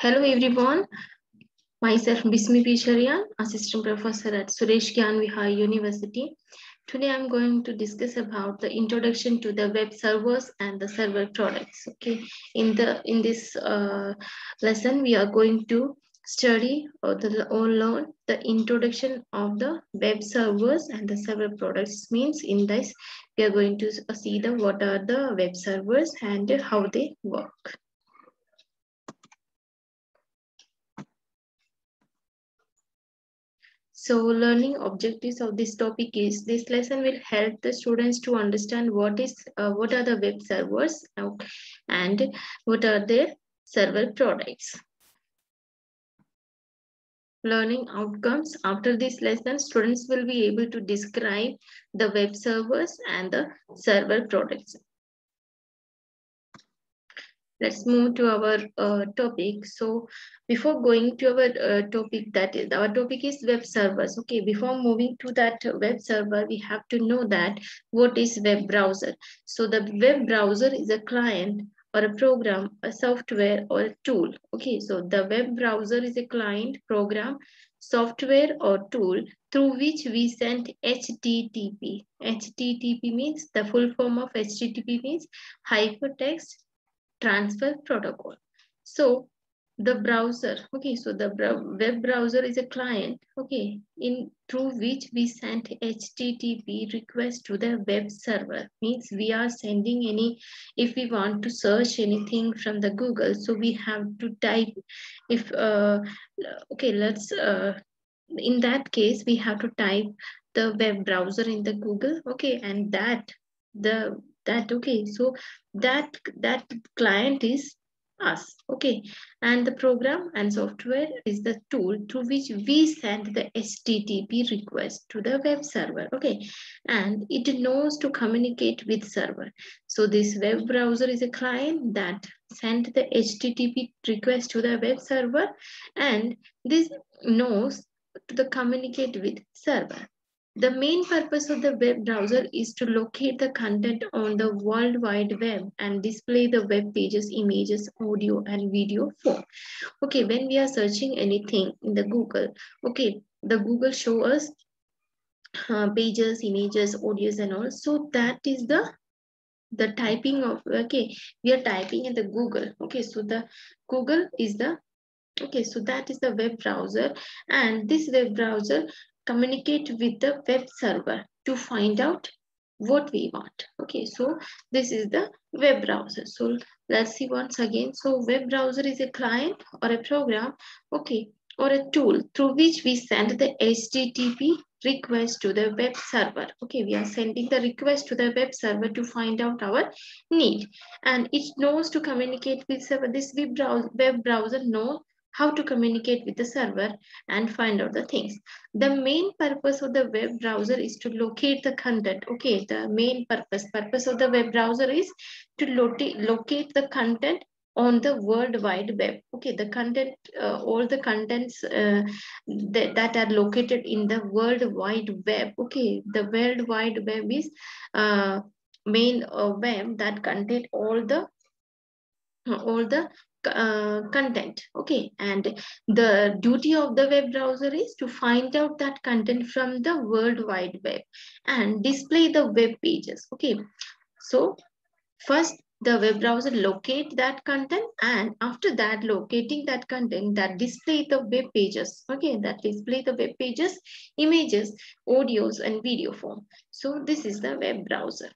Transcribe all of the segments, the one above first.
Hello everyone. Myself Bismi P Cheriyan, Assistant Professor at Suresh Gyan Vihar University. Today I'm going to discuss about the introduction to the web servers and the server products. Okay, in the in this uh, lesson we are going to study or the or learn the introduction of the web servers and the server products. Means in this we are going to see the what are the web servers and how they work. So learning objectives of this topic is this lesson will help the students to understand what is uh, what are the web servers and what are their server products. Learning outcomes after this lesson students will be able to describe the web servers and the server products let's move to our uh, topic. So before going to our uh, topic that is our topic is web servers. Okay before moving to that web server we have to know that what is web browser. So the web browser is a client or a program a software or a tool. Okay so the web browser is a client program software or tool through which we send http http means the full form of http means hypertext transfer protocol. So the browser, okay, so the web browser is a client, okay, in through which we send HTTP request to the web server. Means we are sending any, if we want to search anything from the Google, so we have to type, if, uh, okay, let's, uh, in that case, we have to type the web browser in the Google, okay, and that the that okay so that that client is us okay? And the program and software is the tool through which we send the http request to the web server okay? And it knows to communicate with server. So this web browser is a client that sent the http request to the web server and this knows to the communicate with server the main purpose of the web browser is to locate the content on the World Wide Web and display the web pages, images, audio, and video form. Okay, when we are searching anything in the Google, okay, the Google show us uh, pages, images, audios, and all. So that is the the typing of okay we are typing in the google okay so the google is the okay so that is the web browser and this web browser communicate with the web server to find out what we want. Okay, so this is the web browser. So let's see once again. So web browser is a client or a program, okay, or a tool through which we send the HTTP request to the web server. Okay, we are sending the request to the web server to find out our need. And it knows to communicate with server. This web browser, web browser knows how to communicate with the server and find out the things. The main purpose of the web browser is to locate the content. Okay, the main purpose, purpose of the web browser is to locate the content on the world wide web okay the content uh, all the contents uh, that, that are located in the world wide web okay the world wide web is uh, main uh, web that contain all the all the uh, content okay? And the duty of the web browser is to find out that content from the world wide web and display the web pages okay? So first the web browser locate that content and after that locating that content that display the web pages okay? That display the web pages images audios and video form. So this is the web browser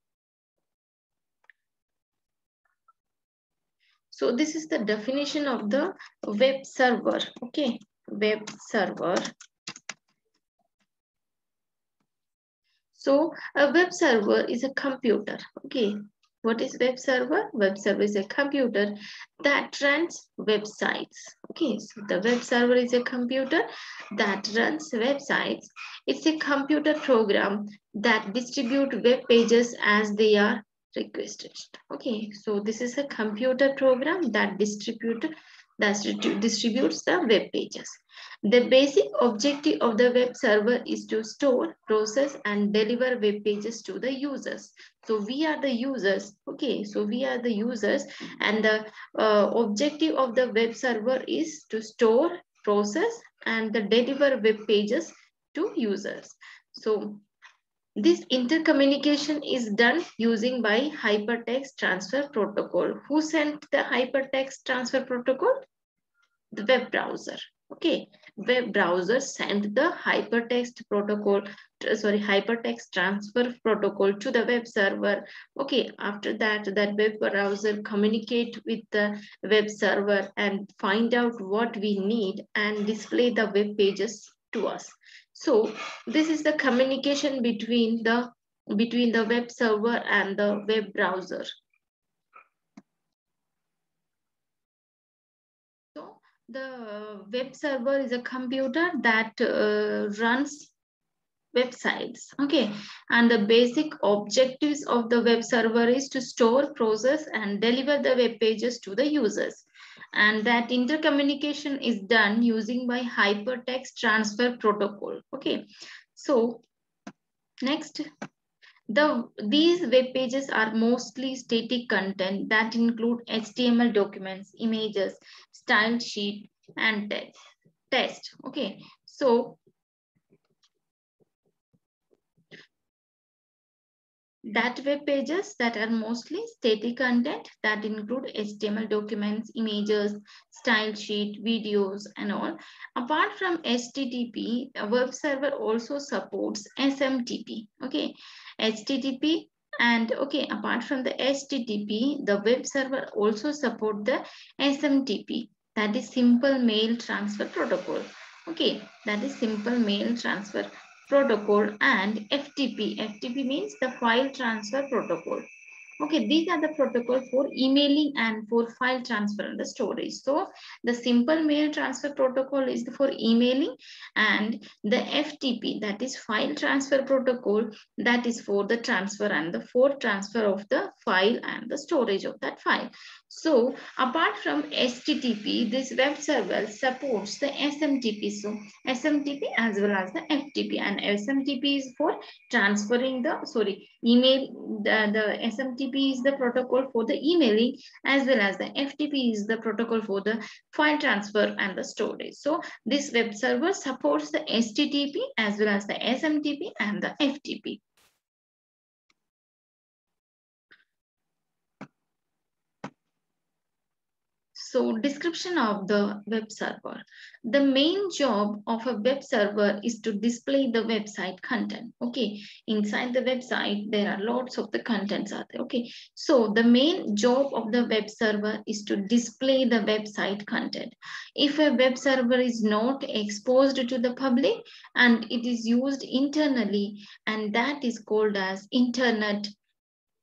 So this is the definition of the web server. Okay, web server. So a web server is a computer. Okay, what is web server? Web server is a computer that runs websites. Okay, so the web server is a computer that runs websites. It's a computer program that distribute web pages as they are requested. Okay, so this is a computer program that distribute that distributes the web pages. The basic objective of the web server is to store, process, and deliver web pages to the users. So we are the users, okay? So we are the users and the uh, objective of the web server is to store, process, and the deliver web pages to users. So this intercommunication is done using by hypertext transfer protocol. Who sent the hypertext transfer protocol? The web browser. Okay, web browser sent the hypertext protocol, sorry, hypertext transfer protocol to the web server. Okay, after that, that web browser communicate with the web server and find out what we need and display the web pages to us. So this is the communication between the between the web server and the web browser. So the web server is a computer that uh, runs websites okay and the basic objectives of the web server is to store process and deliver the web pages to the users and that intercommunication is done using by hypertext transfer protocol. Okay. So next the these web pages are mostly static content that include html documents images style sheet and text. Test. Okay. So that web pages that are mostly static content that include HTML documents, images, style sheet, videos, and all. Apart from HTTP, a web server also supports SMTP. Okay, HTTP and okay, apart from the HTTP, the web server also support the SMTP. That is simple mail transfer protocol. Okay, that is simple mail transfer protocol and FTP. FTP means the file transfer protocol. Okay, these are the protocol for emailing and for file transfer and the storage. So the simple mail transfer protocol is for emailing and the FTP that is file transfer protocol that is for the transfer and the for transfer of the file and the storage of that file. So apart from HTTP, this web server supports the SMTP. So SMTP as well as the FTP and SMTP is for transferring the, sorry, email, the, the SMTP is the protocol for the emailing as well as the FTP is the protocol for the file transfer and the storage. So this web server supports the HTTP as well as the SMTP and the FTP. So description of the web server. The main job of a web server is to display the website content. Okay, inside the website, there are lots of the contents are there. Okay, so the main job of the web server is to display the website content. If a web server is not exposed to the public and it is used internally and that is called as internet,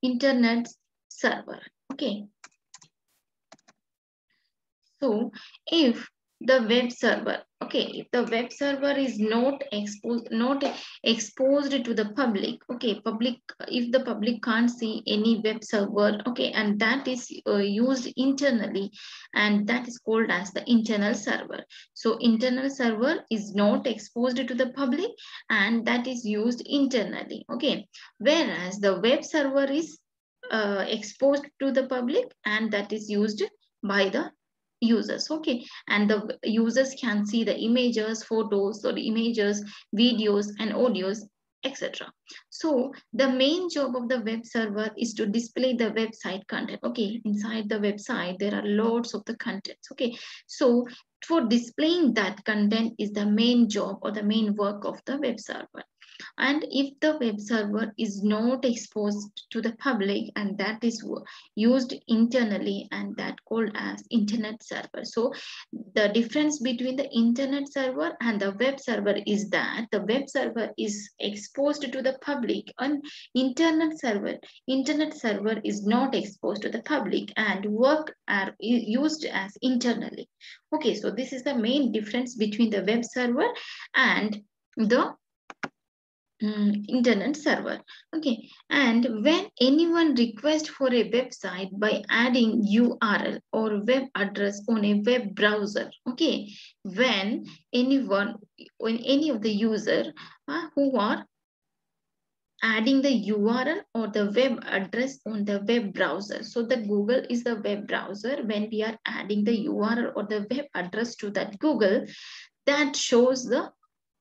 internet server. Okay. So if the web server, okay, if the web server is not exposed, not exposed to the public, okay, public, if the public can't see any web server, okay, and that is uh, used internally, and that is called as the internal server. So internal server is not exposed to the public, and that is used internally, okay. Whereas the web server is uh, exposed to the public, and that is used by the users. Okay. And the users can see the images photos or images videos and audios etc so the main job of the web server is to display the website content. Okay. Inside the website there are lots of the contents. Okay. So for displaying that content is the main job or the main work of the web server and if the web server is not exposed to the public and that is used internally and that called as internet server. So the difference between the internet server and the web server is that the web server is exposed to the public and internet server, internet server is not exposed to the public and work are used as internally. Okay, so this is the main difference between the web server and the um, internet server. Okay. And when anyone requests for a website by adding url or web address on a web browser okay when anyone when any of the user uh, who are adding the url or the web address on the web browser. So the google is the web browser. When we are adding the url or the web address to that google that shows the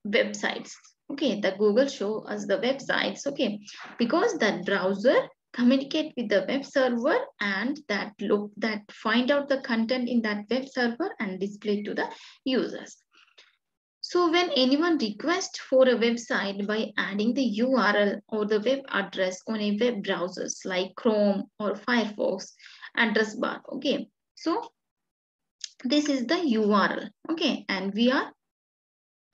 websites okay the google show us the websites okay because that browser communicate with the web server and that look that find out the content in that web server and display to the users so when anyone requests for a website by adding the URL or the web address on a web browsers like Chrome or Firefox address bar, okay. So this is the URL, okay. And we are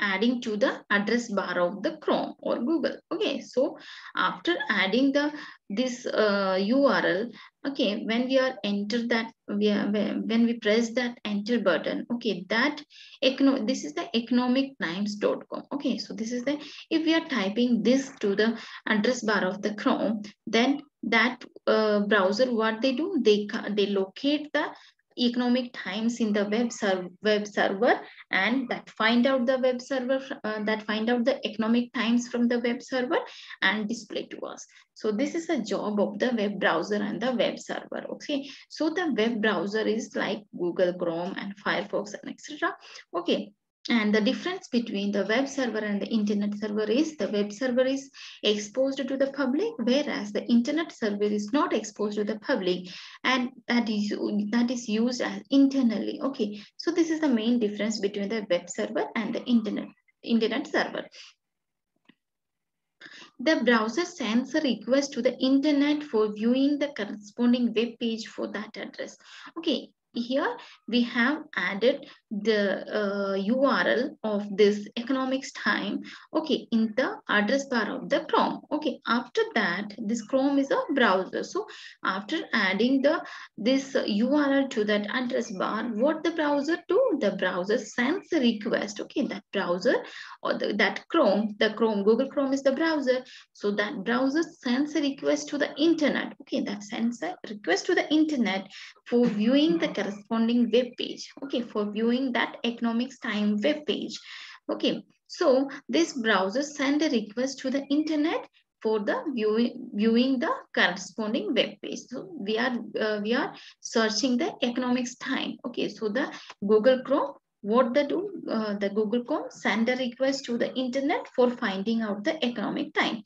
adding to the address bar of the Chrome or Google. Okay, so after adding the this uh, URL, okay, when we are enter that, we are, when we press that enter button, okay, that econo this is the economictimes.com. Okay, so this is the if we are typing this to the address bar of the Chrome, then that uh, browser what they do they they locate the economic times in the web, web server and that find out the web server uh, that find out the economic times from the web server and display to us. So this is a job of the web browser and the web server okay? So the web browser is like google chrome and firefox and etc okay and the difference between the web server and the internet server is the web server is exposed to the public, whereas the internet server is not exposed to the public and that is, that is used as internally. Okay, so this is the main difference between the web server and the internet, internet server. The browser sends a request to the internet for viewing the corresponding web page for that address. Okay, here we have added the uh, URL of this economics time, okay, in the address bar of the Chrome. Okay, after that, this Chrome is a browser. So after adding the this URL to that address bar, what the browser do? The browser sends a request, okay, that browser or the, that Chrome, the Chrome, Google Chrome is the browser. So that browser sends a request to the internet, okay, that sends a request to the internet for viewing the corresponding web page, okay, for viewing that economics time web page. Okay, so this browser send a request to the internet for the viewing, viewing the corresponding web page. So we are uh, we are searching the economics time. Okay, so the Google Chrome what they do, uh, the Google Chrome send a request to the internet for finding out the economic time.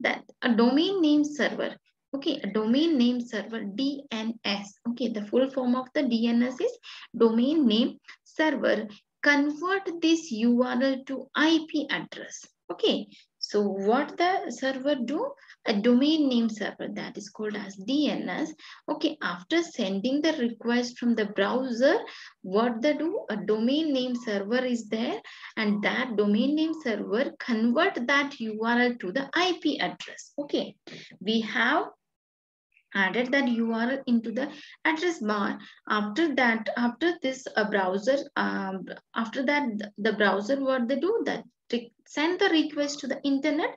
That a domain name server Okay, a domain name server DNS. Okay, the full form of the DNS is domain name server. Convert this URL to IP address. Okay, so what the server do? A domain name server that is called as DNS. Okay, after sending the request from the browser, what they do? A domain name server is there and that domain name server convert that URL to the IP address. Okay, we have added that URL into the address bar. After that, after this a browser, um, after that the browser what they do that send the request to the internet.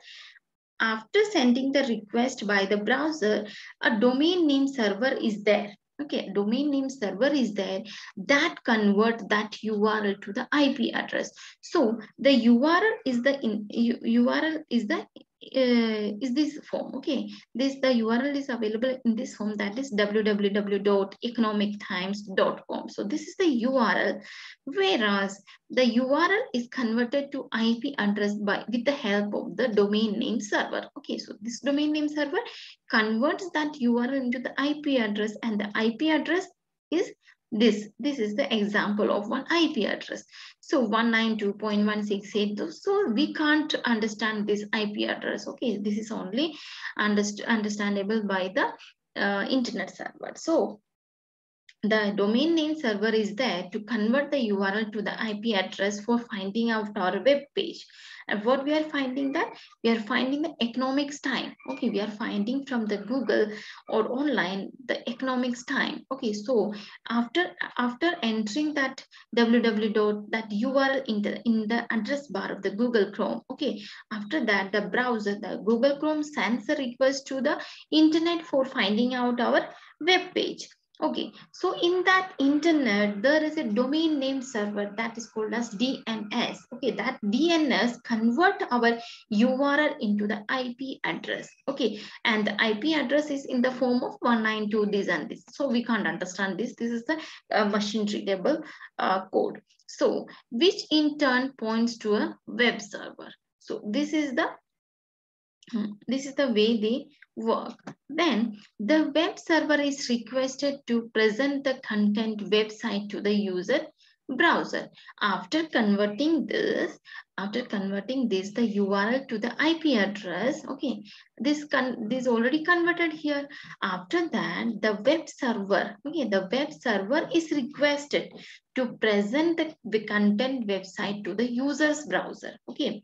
After sending the request by the browser, a domain name server is there. Okay, domain name server is there that convert that URL to the IP address. So the URL is the in, URL is the uh, Eh, is this form okay? This the url is available in this form that is www.economictimes.com so this is the url whereas the url is converted to ip address by with the help of the domain name server okay? So this domain name server converts that url into the ip address and the ip address is this. This is the example of one ip address so 192.168 so we can't understand this ip address okay? This is only underst understandable by the uh, internet server. So the domain name server is there to convert the URL to the IP address for finding out our web page. And what we are finding that we are finding the economics time. Okay, we are finding from the Google or online the economics time. Okay, so after after entering that www dot that URL in the in the address bar of the Google Chrome. Okay, after that the browser the Google Chrome sends a request to the internet for finding out our web page. Okay, so in that internet, there is a domain name server that is called as DNS. Okay, that DNS convert our URL into the IP address. Okay, and the IP address is in the form of 192 this and this. So we can't understand this. This is the uh, machine readable uh, code. So which in turn points to a web server. So this is the hmm, this is the way they work. Then the web server is requested to present the content website to the user browser. After converting this, after converting this, the URL to the IP address, okay, this con this already converted here. After that, the web server, okay, the web server is requested to present the, the content website to the user's browser, okay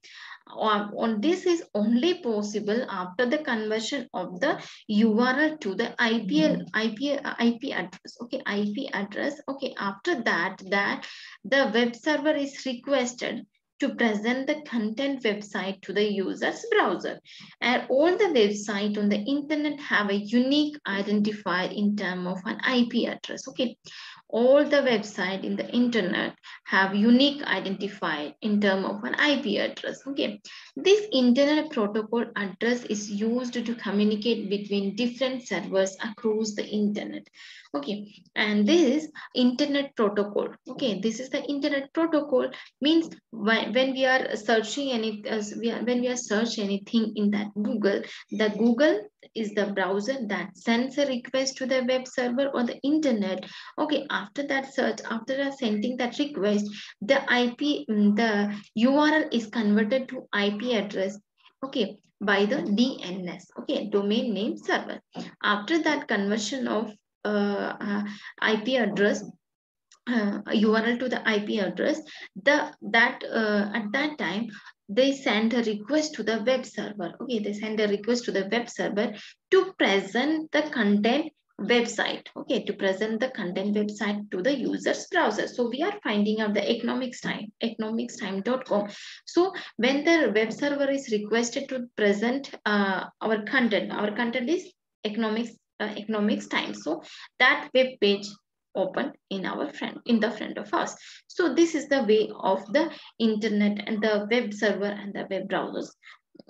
on, on this is only possible after the conversion of the URL to the IPL, mm-hmm. IP, IP address. Okay, IP address. Okay, after that, that the web server is requested to present the content website to the user's browser. And all the website on the internet have a unique identifier in term of an IP address. Okay, all the website in the internet have unique identifier in term of an IP address. Okay, this internet protocol address is used to communicate between different servers across the internet. Okay, and this internet protocol. Okay, this is the internet protocol means when, we are searching any are, when we are search anything in that Google, the Google is the browser that sends a request to the web server or the internet. Okay, after that search, after sending that request, the IP, mm, the URL is converted to IP address. Okay, by the DNS. Okay, domain name server. After that conversion of uh, uh, IP address, uh, URL to the IP address, the that uh, at that time they send a request to the web server. Okay, they send a request to the web server to present the content website. Okay to present the content website to the user's browser. So we are finding out the economics time economicstime.com so when the web server is requested to present uh, our content our content is economics uh, economics time. So that web page open in our friend in the front of us. So this is the way of the internet and the web server and the web browsers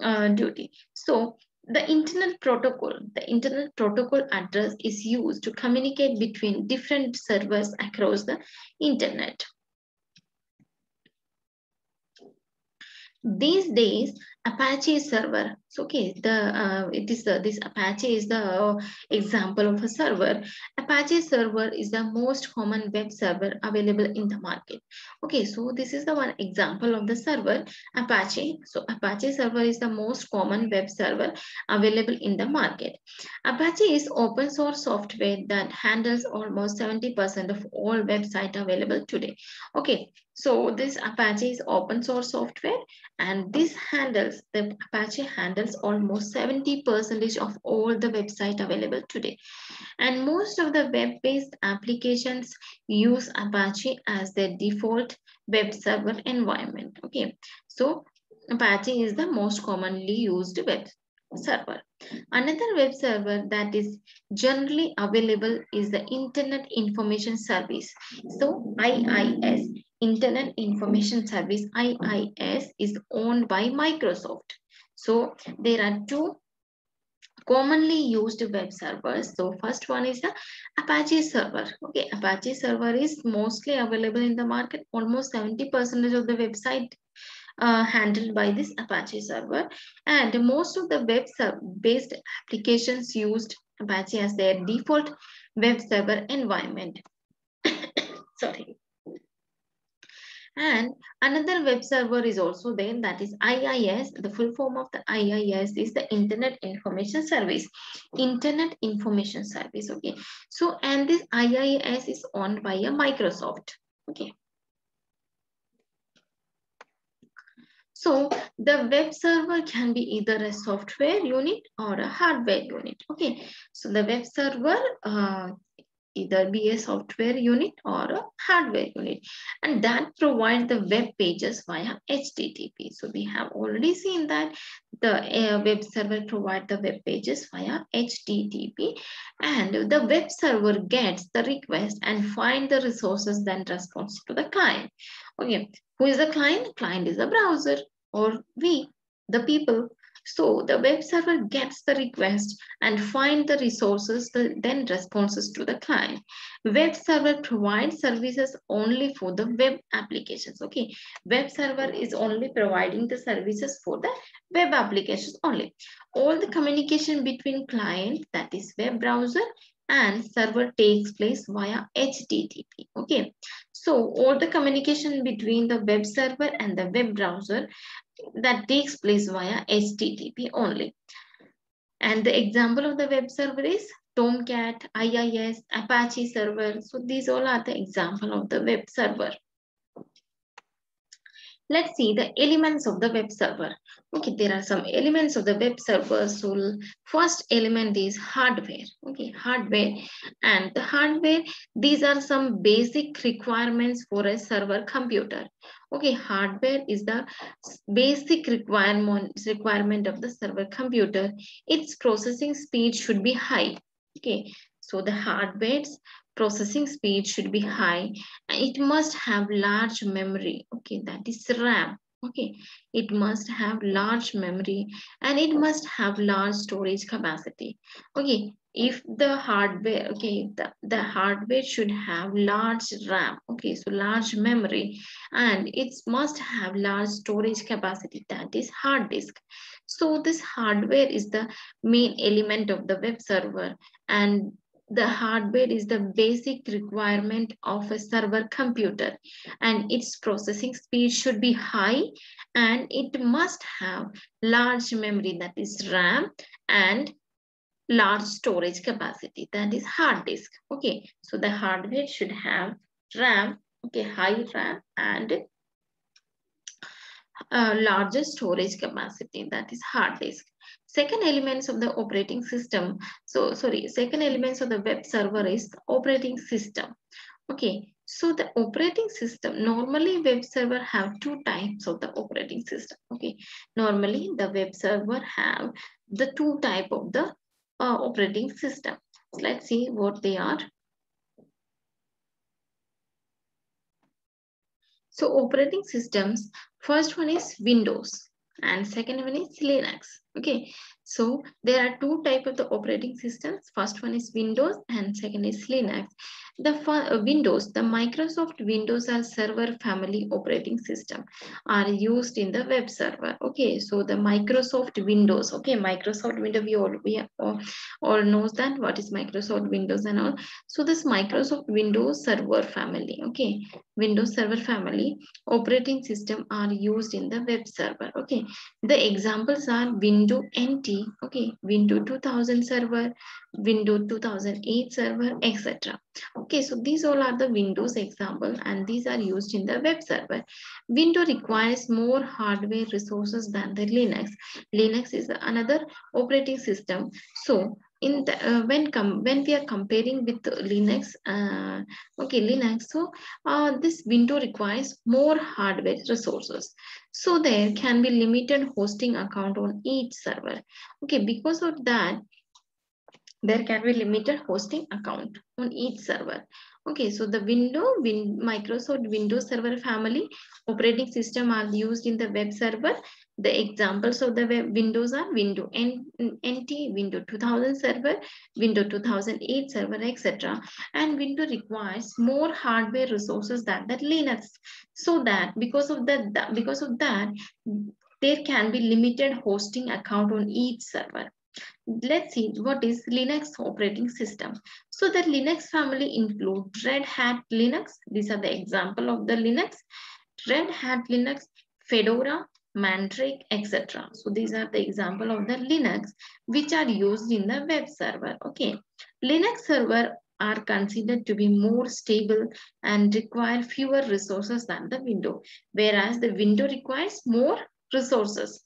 uh, duty. So the internet protocol the internet protocol address is used to communicate between different servers across the internet. These days Apache server. So, okay, the uh, it is uh, this Apache is the uh, example of a server. Apache server is the most common web server available in the market. Okay, so this is the one example of the server Apache. So Apache server is the most common web server available in the market. Apache is open source software that handles almost 70% of all website available today. Okay, so this Apache is open source software and this handles, the Apache handles almost 70% of all the website available today. And most of the web-based applications use Apache as their default web server environment. Okay, so Apache is the most commonly used web server. Another web server that is generally available is the Internet Information Service. So IIS, Internet Information Service, IIS is owned by Microsoft. So there are two commonly used web servers. So first one is the Apache server. Okay, Apache server is mostly available in the market. Almost 70% of the website uh, handled by this Apache server. And most of the web-based applications used Apache as their default web server environment. Sorry. And another web server is also there that is IIS. The full form of the IIS is the Internet Information Service. Internet Information Service. Okay. So and this IIS is owned by a Microsoft. Okay. So the web server can be either a software unit or a hardware unit. Okay, so the web server uh, either be a software unit or a hardware unit. And that provides the web pages via http so we have already seen that the uh, web server provide the web pages via http and the web server gets the request and find the resources then responds to the client. Okay who is the client client is the browser or we the people so the web server gets the request and find the resources, the, then responses to the client. Web server provides services only for the web applications. Okay, web server is only providing the services for the web applications only. All the communication between client, that is web browser, and server takes place via HTTP. Okay, so all the communication between the web server and the web browser that takes place via HTTP only. And the example of the web server is Tomcat, IIS, Apache server. So these all are the example of the web server. Let's see the elements of the web server. Okay, there are some elements of the web server. So first element is hardware. Okay, hardware. And the hardware, these are some basic requirements for a server computer. Okay, hardware is the basic requirement, requirement of the server computer. Its processing speed should be high. Okay, so the hardware's processing speed should be high and it must have large memory. Okay that is ram. Okay it must have large memory and it must have large storage capacity. Okay if the hardware okay the, the hardware should have large ram okay so large memory and it must have large storage capacity that is hard disk. So this hardware is the main element of the web server and the hardware is the basic requirement of a server computer and its processing speed should be high and it must have large memory that is RAM and large storage capacity that is hard disk. Okay so the hardware should have RAM okay high RAM and uh, larger storage capacity that is hard disk Second elements of the operating system. So sorry, second elements of the web server is operating system. Okay, so the operating system, normally web server have two types of the operating system. Okay, normally the web server have the two type of the uh, operating system. So let's see what they are. So operating systems, first one is Windows and second one is Linux. Okay, so there are two type of the operating systems. First one is Windows and second is Linux. The uh, Windows, the Microsoft Windows as server family operating system are used in the web server. Okay, so the Microsoft Windows, okay, Microsoft Windows, we all, we all, all knows that what is Microsoft Windows and all. So this Microsoft Windows server family, okay, Windows server family operating system are used in the web server. Okay, the examples are Windows NT, okay, window 2000 server, window 2008 server, etc. Okay, so these all are the Windows example and these are used in the web server. Window requires more hardware resources than the Linux. Linux is another operating system. So in the uh, when com when we are comparing with linux uh, okay linux so uh, this window requires more hardware resources. So there can be limited hosting account on each server. Okay because of that there can be limited hosting account on each server Okay, so the window, win, Microsoft Windows Server family operating system are used in the web server. The examples of the web windows are Windows NT, Windows 2000 server, Windows 2008 server, etc. And Windows requires more hardware resources than the Linux. So that because of that, because of that, there can be limited hosting account on each server. Let's see what is Linux operating system. So the Linux family include Red Hat Linux. These are the example of the Linux. Red Hat Linux, Fedora, Mandrake, etc. So these are the example of the Linux which are used in the web server. Okay, Linux server are considered to be more stable and require fewer resources than the window, whereas the window requires more resources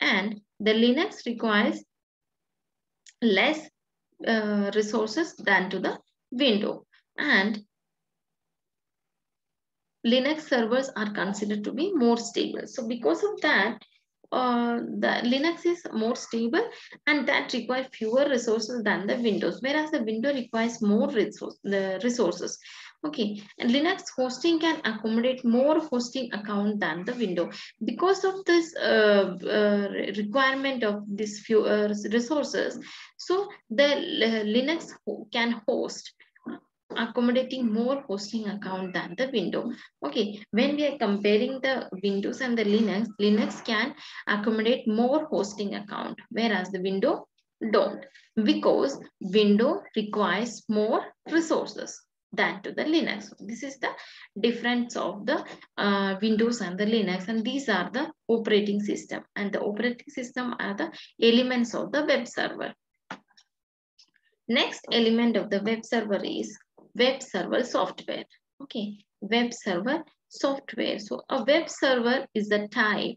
and the Linux requires less uh, resources than to the window and Linux servers are considered to be more stable. So because of that, uh, the Linux is more stable and that requires fewer resources than the Windows, whereas the Windows requires more resource, the resources. Okay, and Linux hosting can accommodate more hosting account than the window. Because of this uh, uh, requirement of these few uh, resources, so the Linux can host accommodating more hosting account than the window. Okay, when we are comparing the Windows and the Linux, Linux can accommodate more hosting account, whereas the window don't because window requires more resources than to the Linux. This is the difference of the uh, Windows and the Linux and these are the operating system and the operating system are the elements of the web server. Next element of the web server is web server software. Okay, web server software. So a web server is the type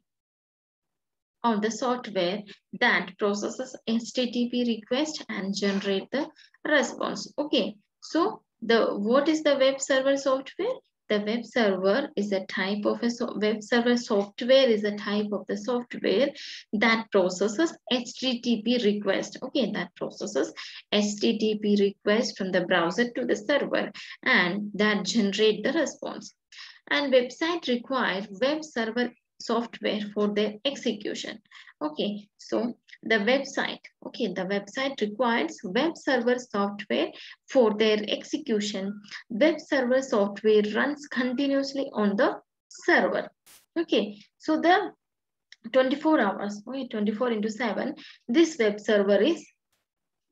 of the software that processes HTTP request and generate the response. Okay, so the what is the web server software? The web server is a type of a so web server software is a type of the software that processes HTTP request. Okay, that processes HTTP request from the browser to the server and that generate the response. And website require web server software for their execution. Okay, so the website, okay, the website requires web server software for their execution. Web server software runs continuously on the server. Okay, so the 24 hours, okay, 24 into 7, this web server is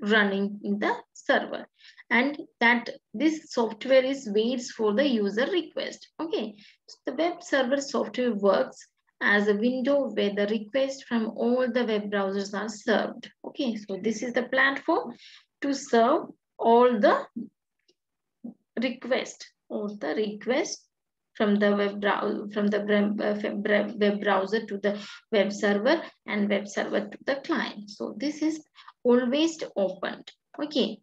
running in the server and that this software is waits for the user request okay so the web server software works as a window where the requests from all the web browsers are served. Okay, so this is the platform to serve all the request or the request from the web browser from the uh, web browser to the web server and web server to the client. So this is always opened. Okay,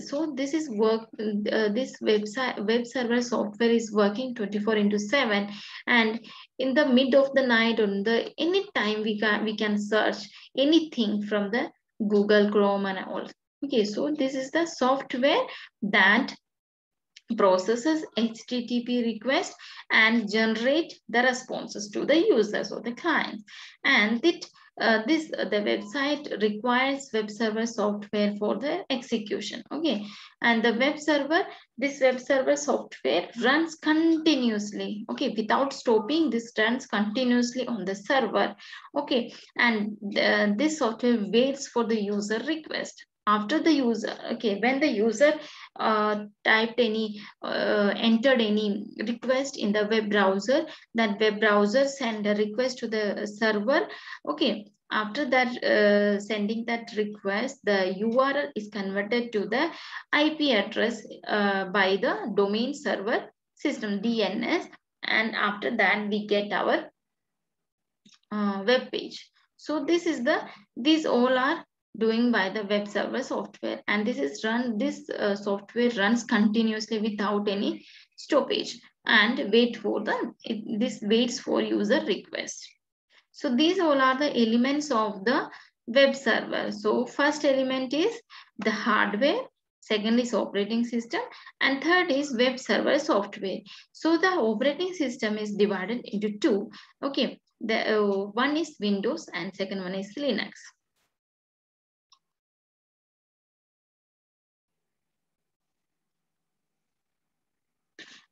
so this is work, uh, this website, web server software is working 24 into 7 and in the mid of the night on the any time we can, we can search anything from the Google Chrome and all. Okay, so this is the software that processes HTTP request and generate the responses to the users or the clients. And it uh, this uh, the website requires web server software for the execution okay? And the web server this web server software runs continuously okay? Without stopping this runs continuously on the server okay? And uh, this software waits for the user request. After the user okay when the user uh, typed any uh, entered any request in the web browser. That web browser send a request to the server. Okay after that uh, sending that request the url is converted to the ip address uh, by the domain server system dns and after that we get our uh, web page. So this is the these all are doing by the web server software. And this is run this uh, software runs continuously without any stoppage and wait for the it, this waits for user request. So these all are the elements of the web server. So first element is the hardware second is operating system and third is web server software. So the operating system is divided into two. Okay the uh, one is windows and second one is linux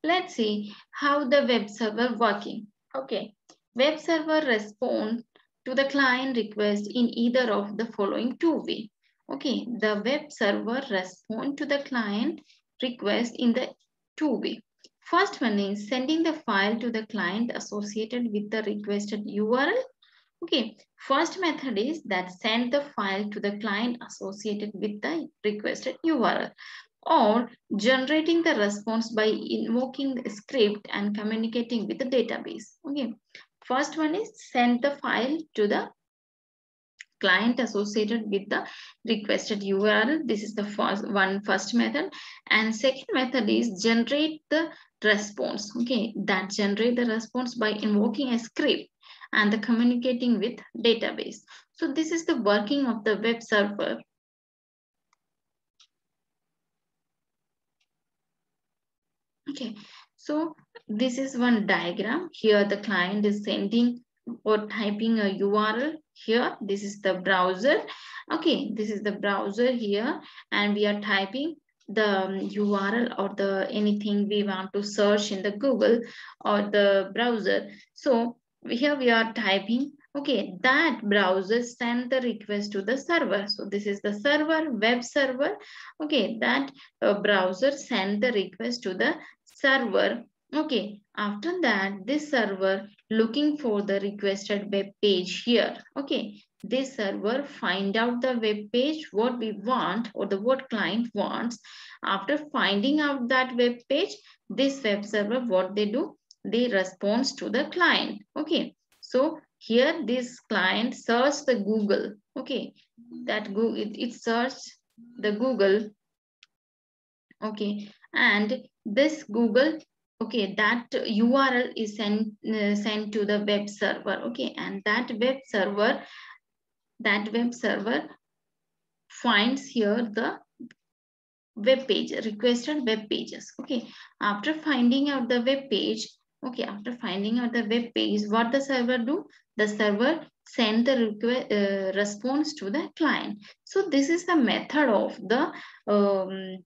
Let's see how the web server working. Okay, web server respond to the client request in either of the following two way. Okay, the web server respond to the client request in the two way. First one is sending the file to the client associated with the requested URL. Okay, first method is that send the file to the client associated with the requested URL or generating the response by invoking the script and communicating with the database. Okay, first one is send the file to the client associated with the requested URL. This is the first one first method. And second method is generate the response. Okay, that generate the response by invoking a script and the communicating with database. So this is the working of the web server. Okay, so this is one diagram. Here the client is sending or typing a URL here. This is the browser. Okay, this is the browser here and we are typing the um, URL or the anything we want to search in the Google or the browser. So here we are typing okay that browser send the request to the server. So this is the server web server. Okay that uh, browser send the request to the server. Okay after that this server looking for the requested web page here. Okay this server find out the web page what we want or the what client wants. After finding out that web page this web server what they do? They response to the client. Okay so here this client search the google. Okay that google it, it search the google. Okay and this google okay that url is sent uh, sent to the web server. Okay and that web server that web server finds here the web page requested web pages. Okay after finding out the web page okay after finding out the web page what the server do the server send the request, uh, response to the client. So this is the method of the um,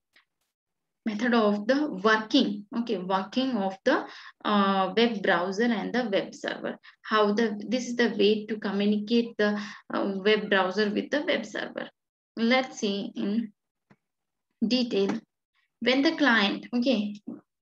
method of the working okay working of the uh, web browser and the web server. How the this is the way to communicate the uh, web browser with the web server. Let's see in detail. When the client okay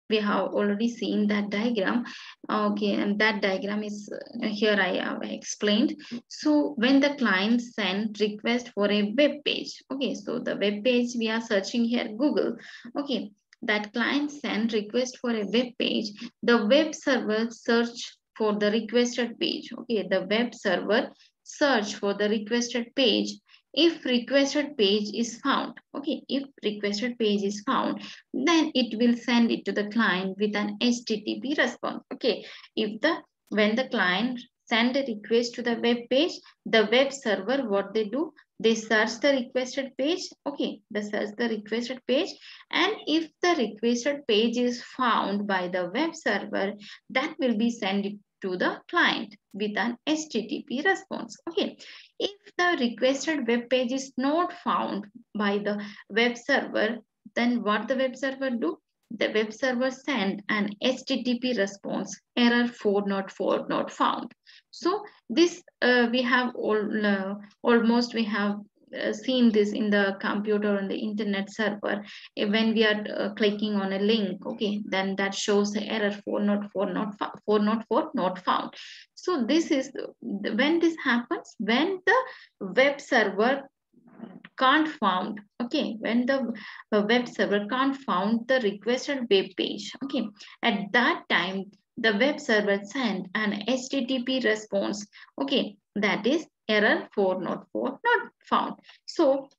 we have already seen that diagram. Okay and that diagram is uh, here i have explained. So when the client send request for a web page okay so the web page we are searching here google okay that client send request for a web page the web server search for the requested page okay the web server search for the requested page if requested page is found okay if requested page is found then it will send it to the client with an http response okay. If the when the client send a request to the web page the web server what they do? They search the requested page okay they search the requested page. And if the requested page is found by the web server that will be sent to the client with an http response okay if the requested web page is not found by the web server, then what the web server do? The web server send an HTTP response, error 404 not found. So this uh, we have all, uh, almost we have seen this in the computer on the internet server when we are uh, clicking on a link okay then that shows the error 404 not 404 not found. So this is when this happens when the web server can't found okay when the web server can't found the requested web page okay. At that time the web server send an http response okay. That is error 404 not found. So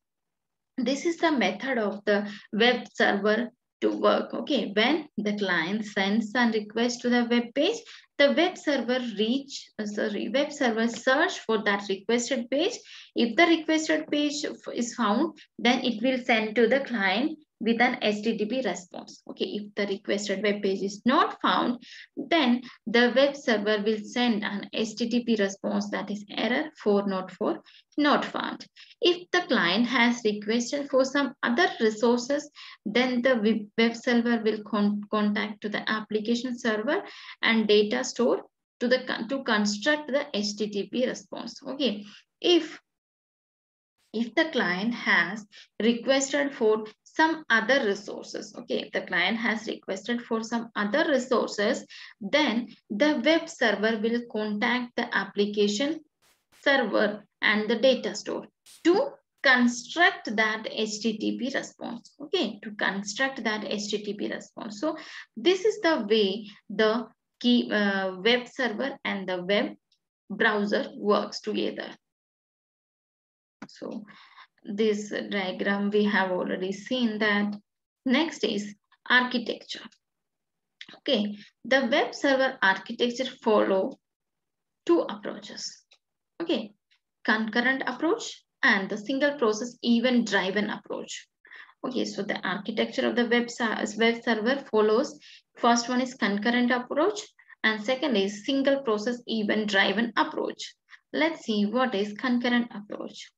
this is the method of the web server to work. Okay, when the client sends a request to the web page, the web server reach, uh, sorry, web server search for that requested page. If the requested page is found, then it will send to the client with an HTTP response. Okay, if the requested web page is not found, then the web server will send an HTTP response that is error 404 not found. If the client has requested for some other resources, then the web server will con contact to the application server and data store to the to construct the HTTP response. Okay, if if the client has requested for some other resources. Okay, if the client has requested for some other resources, then the web server will contact the application server and the data store to construct that HTTP response. Okay, to construct that HTTP response. So this is the way the key uh, web server and the web browser works together. So this diagram we have already seen that. Next is architecture. Okay, the web server architecture follow two approaches. Okay, concurrent approach and the single process event driven approach. Okay, so the architecture of the web, web server follows. First one is concurrent approach and second is single process event driven approach. Let's see what is concurrent approach.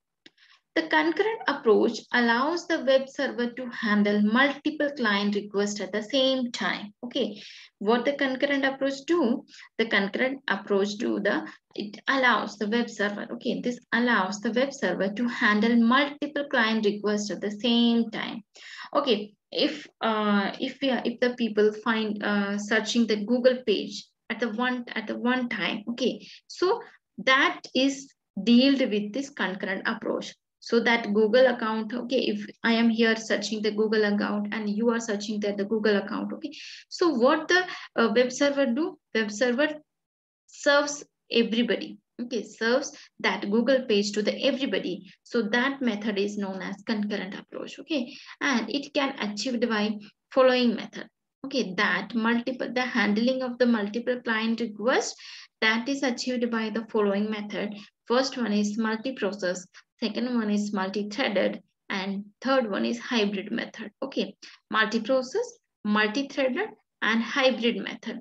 The concurrent approach allows the web server to handle multiple client requests at the same time. Okay, what the concurrent approach do? The concurrent approach do the, it allows the web server, okay, this allows the web server to handle multiple client requests at the same time. Okay, if uh, if we are, if the people find uh, searching the Google page at the one at the one time, okay, so that is dealt with this concurrent approach so that google account okay if i am here searching the google account and you are searching that the google account okay. So what the uh, web server do? Web server serves everybody okay. Serves that google page to the everybody. So that method is known as concurrent approach okay. And it can achieved by following method okay. That multiple the handling of the multiple client request that is achieved by the following method. First one is multi-process Second one is multi-threaded and third one is hybrid method. Okay, multi-process, multi-threaded and hybrid method.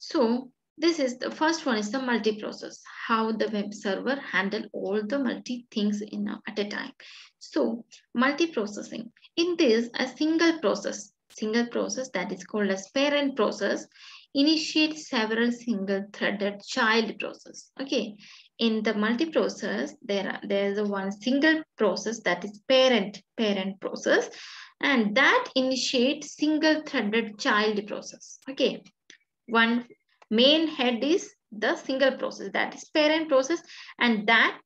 So this is the first one is the multi-process, how the web server handle all the multi things in a, at a time. So multi-processing, in this a single process, single process that is called as parent process initiate several single threaded child process. Okay, in the multi-process, there, are, there is a one single process that is parent, parent process. And that initiates single threaded child process. Okay, one main head is the single process that is parent process. And that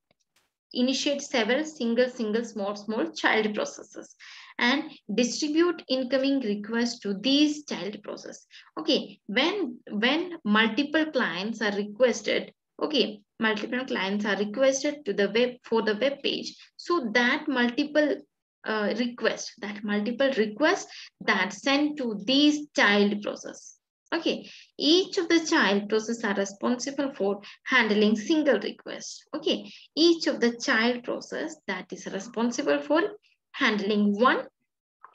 initiates several single, single, small, small child processes and distribute incoming requests to these child process. Okay, when, when multiple clients are requested, okay, multiple clients are requested to the web for the web page. So that multiple uh, request, that multiple requests that sent to these child process. Okay, each of the child process are responsible for handling single request. Okay, each of the child process that is responsible for handling one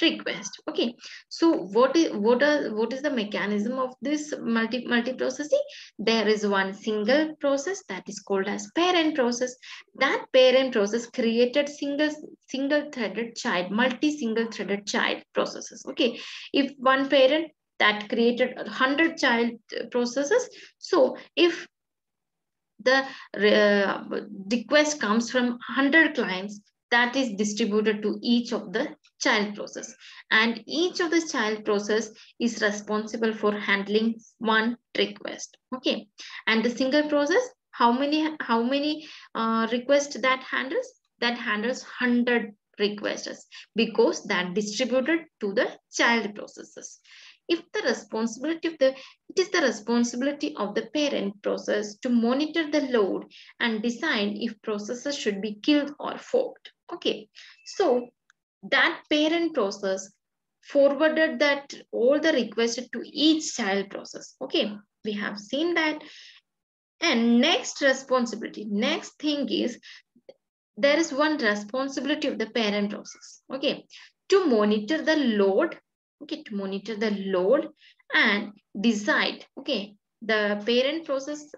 request. Okay. So what is what are what is the mechanism of this multi multi processing there is one single process that is called as parent process. That parent process created single single threaded child multi single threaded child processes. Okay. If one parent that created 100 child processes so if the uh, request comes from 100 clients that is distributed to each of the child process. And each of the child process is responsible for handling one request okay? And the single process how many how many uh, requests that handles? That handles 100 requests because that distributed to the child processes. If the responsibility of the it is the responsibility of the parent process to monitor the load and decide if processes should be killed or forked Okay, so that parent process forwarded that all the requests to each child process. Okay, we have seen that. And next responsibility, next thing is there is one responsibility of the parent process. Okay, to monitor the load. Okay, to monitor the load and decide. Okay, the parent process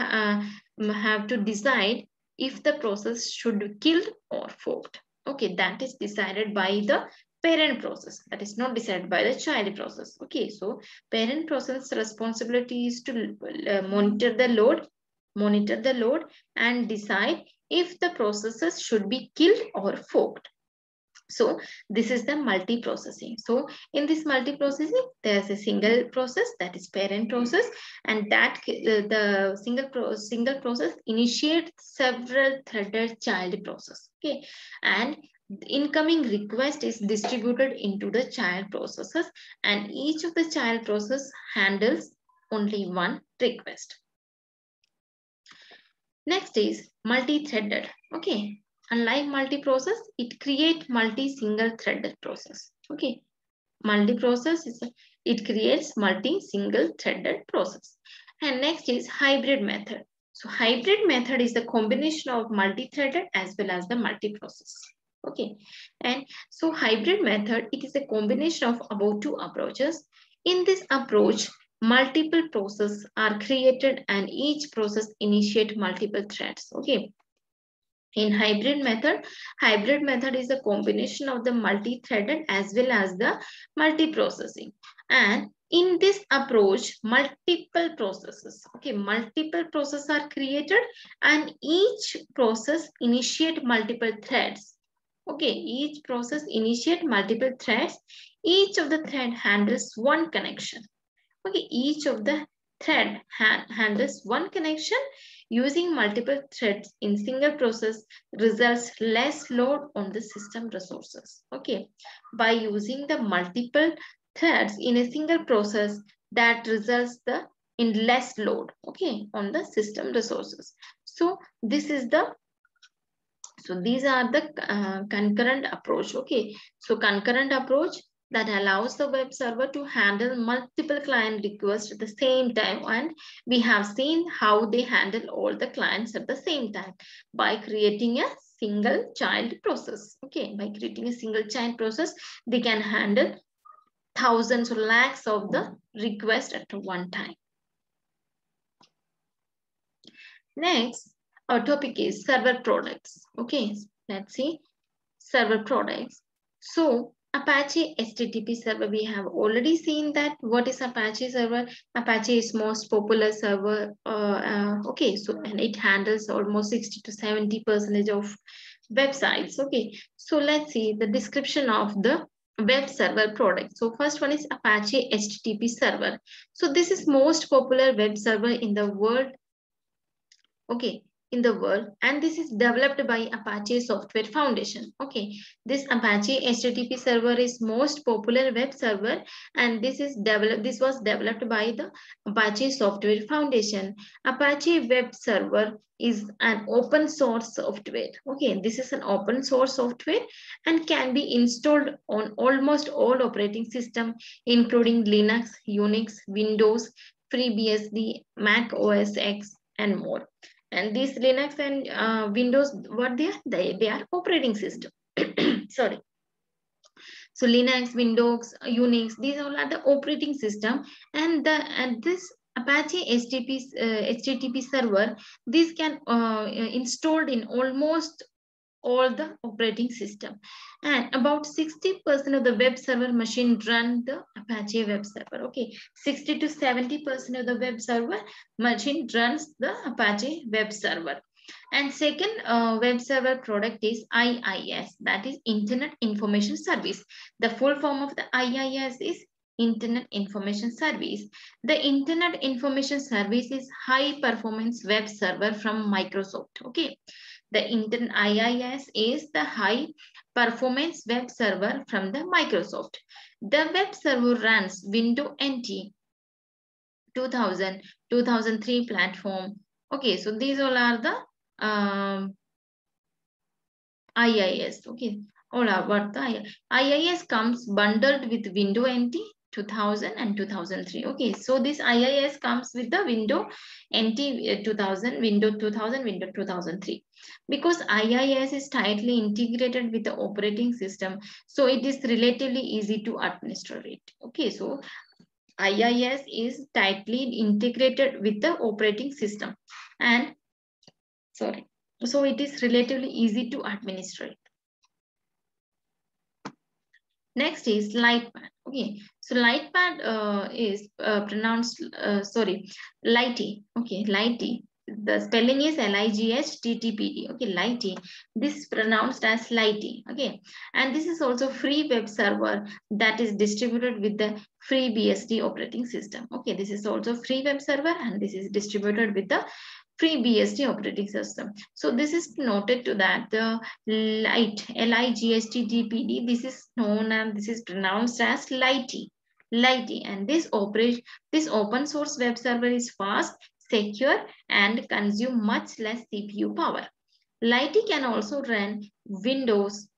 uh, have to decide if the process should be killed or forked. Okay, that is decided by the parent process. That is not decided by the child process. Okay, so parent process responsibility is to uh, monitor the load, monitor the load and decide if the processes should be killed or forked. So this is the multi-processing. So in this multi-processing, there's a single process that is parent process and that uh, the single, pro single process initiates several threaded child process. Okay. And incoming request is distributed into the child processes and each of the child process handles only one request. Next is multi-threaded. Okay. Unlike multi-process, it create multi-single threaded process. Okay. Multi-process is it creates multi-single threaded process. And next is hybrid method. So hybrid method is the combination of multi-threaded as well as the multi-process. Okay. And so hybrid method, it is a combination of about two approaches. In this approach, multiple processes are created and each process initiate multiple threads. Okay. In hybrid method, hybrid method is a combination of the multi-threaded as well as the multi-processing. And in this approach, multiple processes, okay, multiple processes are created and each process initiate multiple threads. Okay, each process initiate multiple threads. Each of the thread handles one connection. Okay, each of the thread ha handles one connection using multiple threads in single process results less load on the system resources. Okay, by using the multiple threads in a single process that results the in less load okay on the system resources. So this is the so these are the uh, concurrent approach okay. So concurrent approach that allows the web server to handle multiple client requests at the same time. And we have seen how they handle all the clients at the same time by creating a single child process. Okay, by creating a single child process, they can handle thousands or lakhs of the requests at one time. Next, our topic is server products. Okay, let's see server products. So Apache HTTP server, we have already seen that what is Apache server? Apache is most popular server. Uh, uh, okay, so and it handles almost 60 to 70 percentage of websites. Okay, so let's see the description of the web server product. So first one is Apache HTTP server. So this is most popular web server in the world. Okay, in the world and this is developed by Apache Software Foundation. Okay, this Apache HTTP server is most popular web server and this is developed this was developed by the Apache Software Foundation. Apache web server is an open source software. Okay, this is an open source software and can be installed on almost all operating system including Linux, Unix, Windows, FreeBSD, Mac OS X and more. And these Linux and uh, Windows, what they are? They, they are operating system. Sorry. So Linux, Windows, Unix, these all are the operating system. And the and this Apache HTTP, uh, HTTP server, this can uh, installed in almost all the operating system. And about 60% of the web server machine run the Apache web server. Okay, 60 to 70% of the web server machine runs the Apache web server. And second uh, web server product is IIS, that is Internet Information Service. The full form of the IIS is Internet Information Service. The Internet Information Service is high performance web server from Microsoft. Okay. The intern IIS is the high performance web server from the Microsoft. The web server runs Windows NT 2000, 2003 platform. Okay, so these all are the um, IIS. Okay, all what the IIS comes bundled with Windows NT 2000 and 2003 okay so this iis comes with the window nt uh, 2000 window 2000 window 2003 because iis is tightly integrated with the operating system so it is relatively easy to administer it. Okay so iis is tightly integrated with the operating system. And sorry so it is relatively easy to administer it. Next is Lightpad. Okay, so Lightpad uh, is uh, pronounced, uh, sorry, Lighty. Okay, Lighty. the spelling is L-I-G-H-T-T-P-D. Okay, Lighty. This is pronounced as Lighty. Okay, and this is also free web server that is distributed with the FreeBSD operating system. Okay, this is also free web server and this is distributed with the FreeBSD operating system. So this is noted to that the light L-I-G-H-T-T-P-D. This is known and this is pronounced as Lighty. Lighty and this operation this open source web server is fast secure and consume much less CPU power. Lighty can also run Windows,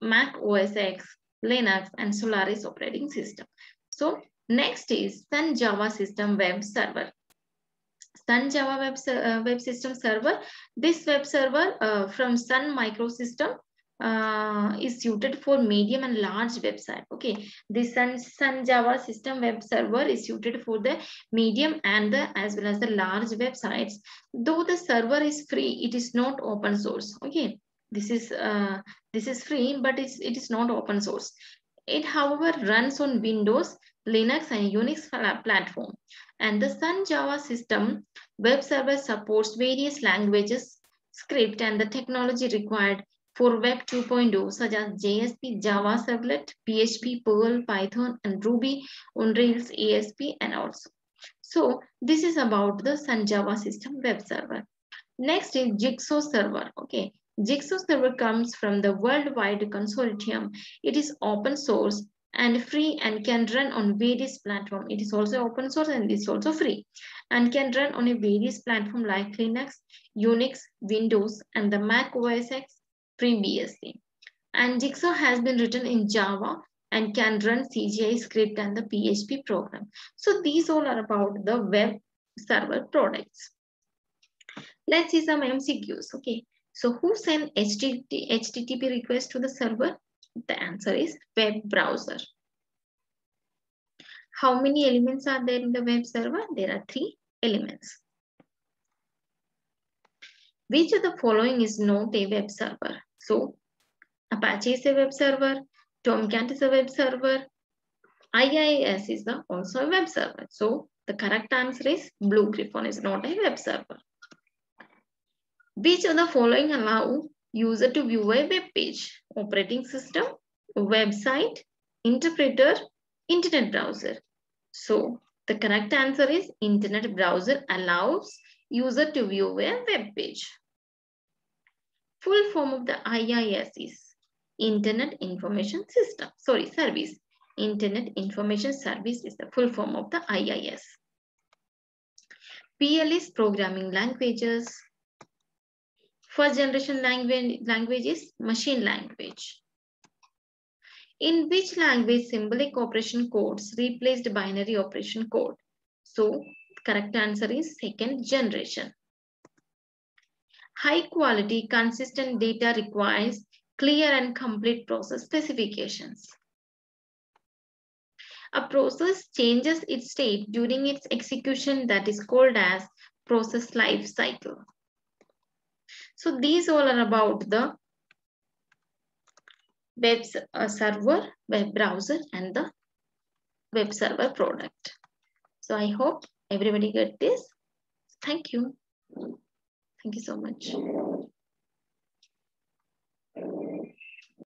Mac OS X, Linux, and Solaris operating system. So next is Sun Java System Web Server. Sun Java Web, uh, Web System Server. This web server uh, from Sun Microsystem uh, is suited for medium and large website. Okay, this Sun, Sun Java system web server is suited for the medium and the as well as the large websites. Though the server is free, it is not open source. Okay, this is uh, this is free, but it's it is not open source. It, however, runs on Windows, Linux, and Unix platform. And the Sun Java system web server supports various languages, script, and the technology required for Web 2.0 such as JSP, Java Servlet, PHP, Perl, Python, and Ruby on Rails, ASP, and also. So this is about the Sun Java system web server. Next is Jigsaw server. Okay, Jigsaw server comes from the worldwide consortium. It is open source and free and can run on various platforms. It is also open source and it's also free and can run on a various platform like Linux, Unix, Windows, and the Mac OS X FreeBSD. And Jigsaw has been written in Java and can run CGI script and the PHP program. So these all are about the web server products. Let's see some MCQs. Okay. So who HTTP, HTTP request to the server? The answer is web browser. How many elements are there in the web server? There are three elements. Which of the following is not a web server? So Apache is a web server, Tomcat is a web server, IIS is the also a web server. So the correct answer is BlueGriffon is not a web server. Which of the following allow user to view a web page? Operating system, website, interpreter, internet browser. So the correct answer is internet browser allows user to view a web page. Full form of the IIS is Internet Information System, sorry, Service. Internet Information Service is the full form of the IIS. PL is programming languages. First generation language, language is machine language. In which language symbolic operation codes replaced binary operation code? So correct answer is second generation. High quality, consistent data requires clear and complete process specifications. A process changes its state during its execution that is called as process life cycle. So these all are about the web uh, server, web browser, and the web server product. So I hope everybody get this. Thank you. Thank you so much.